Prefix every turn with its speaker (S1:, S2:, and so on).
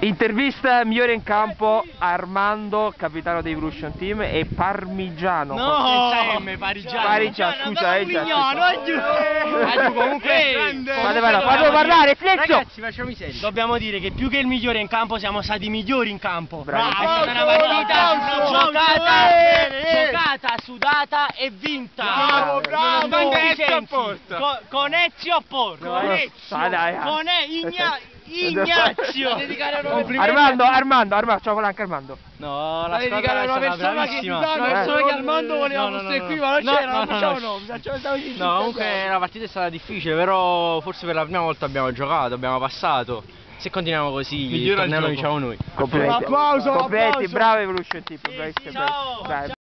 S1: Intervista migliore in campo Armando, capitano dei Evolution Team e Parmigiano.
S2: No!
S3: M, Parigiano.
S1: Parigiano, scusa, eh, già,
S2: Mignano,
S1: scusa.
S2: è giù.
S3: Ah, giù, comunque.
S1: Fate parlare, fatelo parlare, silenzio!
S2: Ragazzi, facciamo i seri.
S3: Dobbiamo dire che più che il migliore in campo siamo stati i migliori in campo.
S1: Bravi.
S3: è stata una partita giocata,
S2: eh, eh.
S3: giocata, sudata e vinta.
S2: Bravo, bravo.
S3: Nonostante
S2: Ezio a
S3: sensi.
S2: porta.
S3: Co- con Ezio a porta.
S1: No,
S3: Con. Ezio.
S1: Ah, ah.
S3: Con Igna- Ignazio.
S1: Armando, Armando, Armando, ciao anche Armando.
S3: No, la
S2: dedicare a una persona che, una persona che Armando voleva fosse qui, ma non
S3: No,
S2: c'era,
S3: no,
S2: non
S3: no,
S2: facciamo
S3: no.
S2: no, facciamo stavo dicendo
S3: No, comunque la partita è stata difficile, però forse per la prima volta abbiamo giocato, abbiamo passato. Se continuiamo così, il torneo lo diciamo noi.
S1: Complimenti.
S2: Applauso,
S1: Complimenti,
S2: applauso.
S1: bravo Evolution Team.
S3: Sì, ciao.